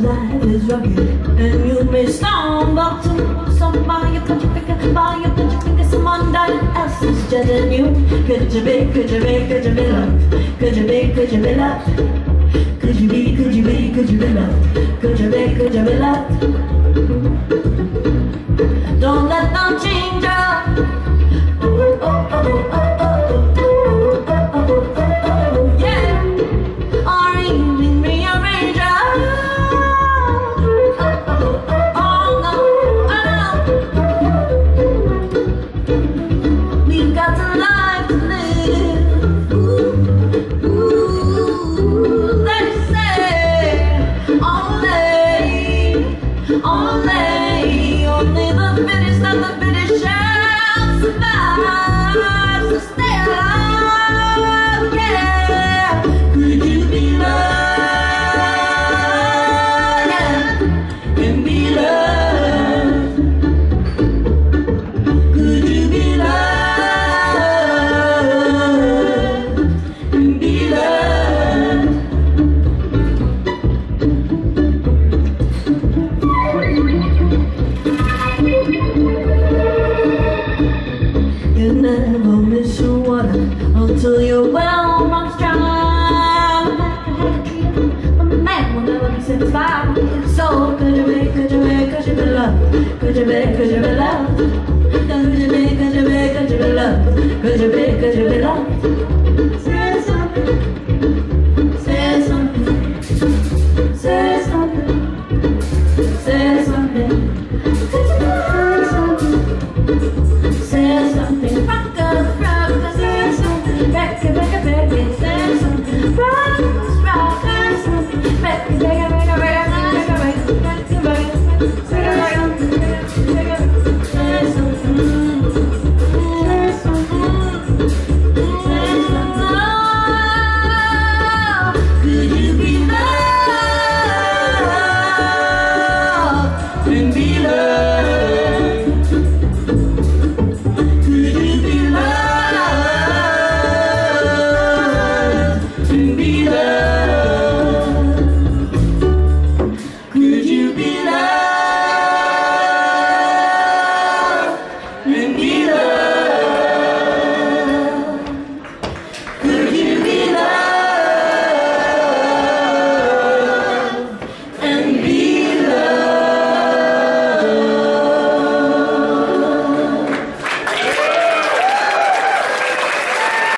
Life is rugged and you may stumble to somebody. You put your finger, by you put your finger, someone else is judging you. Could you be, could you be, could you be loved? Could you be, could you be loved? Could you be, could you be, could you be loved? Could you be, could you be loved? at the video. Until you're well I'm strong. A man will never be satisfied. So could you be, could you be, could you be loved Could you be, could you be loved Could you be, could you be, could you be loved Could you be, could you be loved